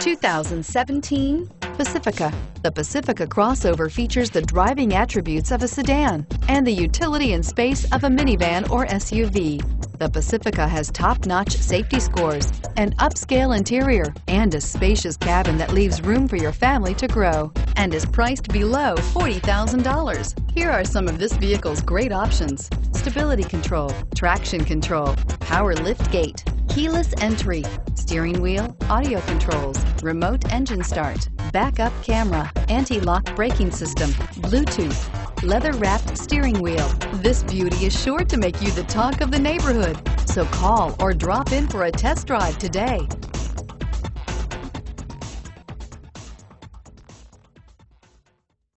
2017 Pacifica. The Pacifica crossover features the driving attributes of a sedan and the utility and space of a minivan or SUV. The Pacifica has top-notch safety scores, an upscale interior, and a spacious cabin that leaves room for your family to grow and is priced below $40,000. Here are some of this vehicle's great options. Stability control, traction control, power lift gate, keyless entry, steering wheel, audio controls, remote engine start, backup camera, anti-lock braking system, Bluetooth, leather-wrapped steering wheel. This beauty is sure to make you the talk of the neighborhood. So call or drop in for a test drive today.